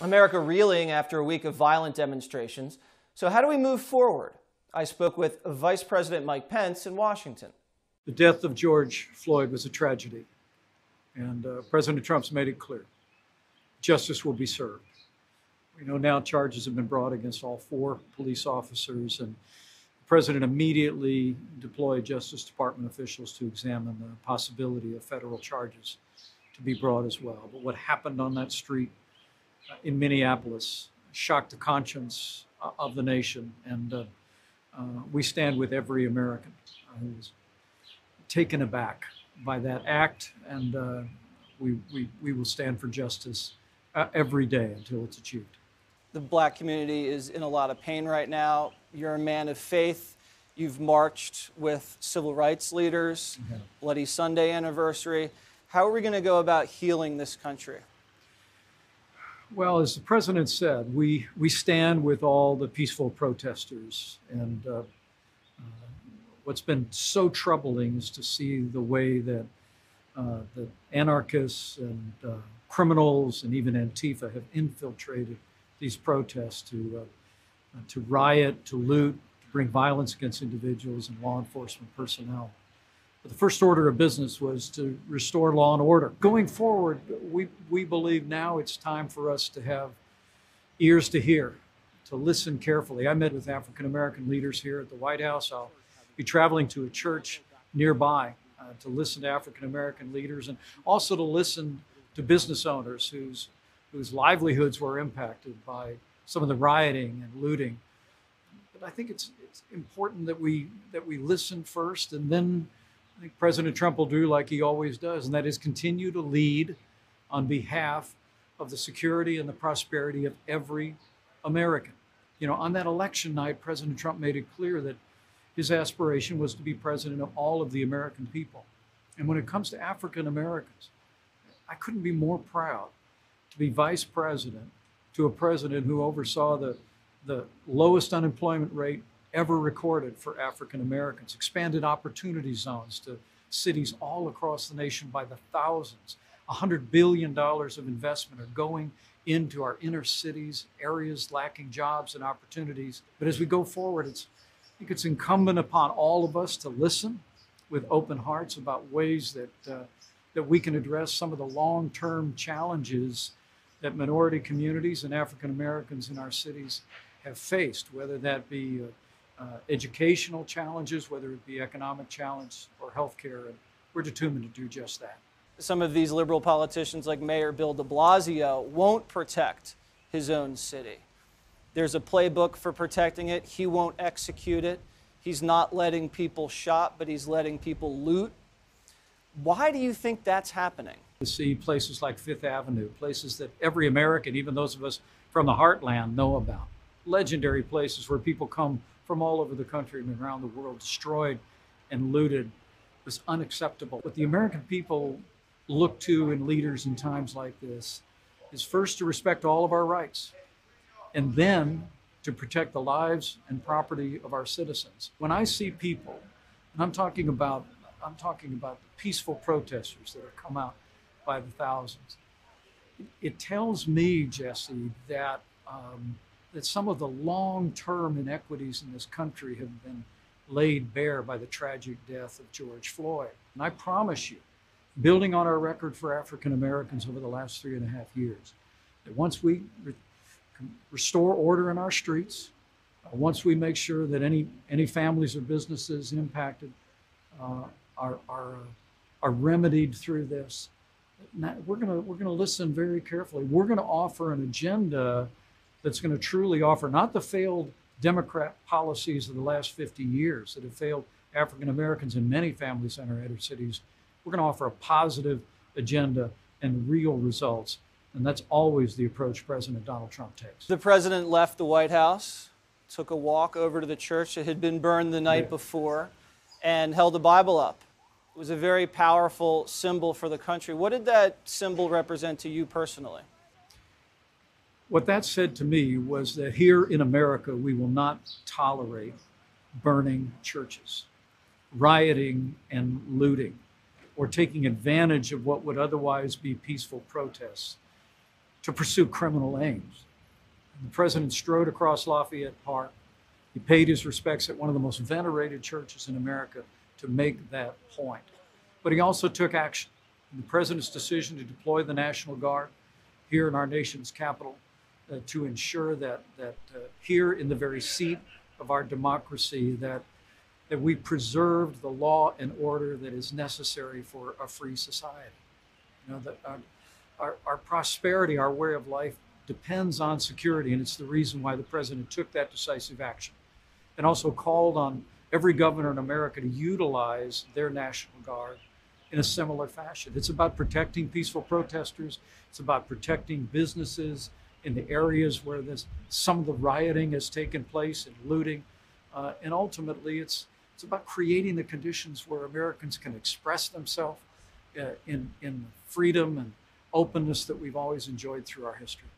America reeling after a week of violent demonstrations. So, how do we move forward? I spoke with Vice President Mike Pence in Washington. The death of George Floyd was a tragedy, and uh, President Trump's made it clear justice will be served. We know now charges have been brought against all four police officers, and the president immediately deployed Justice Department officials to examine the possibility of federal charges to be brought as well. But what happened on that street in Minneapolis shocked the conscience uh, of the nation, and uh, uh, we stand with every American who was taken aback by that act, and uh, we, we, we will stand for justice uh, every day until it's achieved. The black community is in a lot of pain right now. You're a man of faith. You've marched with civil rights leaders, Yeah. Bloody Sunday anniversary. How are we going to go about healing this country? Well, as the president said, we, we stand with all the peaceful protesters. And uh, uh, what's been so troubling is to see the way that uh, the anarchists and uh, criminals and even Antifa have infiltrated these protests to, uh, to riot, to loot, to bring violence against individuals and law enforcement personnel. The first order of business was to restore law and order. Going forward, we, we believe now it's time for us to have ears to hear, to listen carefully. I met with African American leaders here at the White House. I'll be traveling to a church nearby uh, to listen to African American leaders and also to listen to business owners whose, whose livelihoods were impacted by some of the rioting and looting. But I think it's, it's important that we, that we listen first and then I think President Trump will do like he always does, and that is continue to lead on behalf of the security and the prosperity of every American. You know, on that election night, President Trump made it clear that his aspiration was to be president of all of the American people. And when it comes to African Americans, I couldn't be more proud to be vice president to a president who oversaw the, the lowest unemployment rate ever recorded for African Americans, expanded opportunity zones to cities all across the nation by the thousands. $100 billion of investment are going into our inner cities, areas lacking jobs and opportunities. But as we go forward, it's, I think it's incumbent upon all of us to listen with open hearts about ways that, uh, that we can address some of the long term challenges that minority communities and African Americans in our cities have faced, whether that be uh, uh, educational challenges, whether it be economic challenge or healthcare, and we're determined to do just that. Some of these liberal politicians, like Mayor Bill de Blasio, won't protect his own city. There's a playbook for protecting it. He won't execute it. He's not letting people shop, but he's letting people loot. Why do you think that's happening? To see places like Fifth Avenue, places that every American, even those of us from the heartland, know about. Legendary places where people come from all over the country and around the world, destroyed and looted, was unacceptable. What the American people look to in leaders in times like this is first to respect all of our rights, and then to protect the lives and property of our citizens. When I see people, and I'm talking about I'm talking about the peaceful protesters that have come out by the thousands. It tells me, Jesse, that um, that some of the long-term inequities in this country have been laid bare by the tragic death of George Floyd. And I promise you, building on our record for African Americans over the last three and a half years, that once we re- restore order in our streets, uh, once we make sure that any any families or businesses impacted uh, are are uh, are remedied through this, we're gonna we're gonna listen very carefully. We're gonna offer an agenda that's going to truly offer not the failed Democrat policies of the last 50 years that have failed African Americans in many family center inner cities. We're going to offer a positive agenda and real results. And that's always the approach President Donald Trump takes. The president left the White House, took a walk over to the church that had been burned the night Yeah. before, and held a Bible up. It was a very powerful symbol for the country. What did that symbol represent to you personally? What that said to me was that here in America, we will not tolerate burning churches, rioting and looting, or taking advantage of what would otherwise be peaceful protests to pursue criminal aims. And the president strode across Lafayette Park. He paid his respects at one of the most venerated churches in America to make that point. But he also took action. And the president's decision to deploy the National Guard here in our nation's capital uh, to ensure that, that uh, here in the very seat of our democracy that, that we preserved the law and order that is necessary for a free society. You know, that our, our, our prosperity, our way of life depends on security, and it's the reason why the president took that decisive action and also called on every governor in America to utilize their National Guard in a similar fashion. It's about protecting peaceful protesters, it's about protecting businesses in the areas where this, some of the rioting has taken place and looting. Uh, and ultimately, it's, it's about creating the conditions where Americans can express themselves uh, in, in freedom and openness that we've always enjoyed through our history.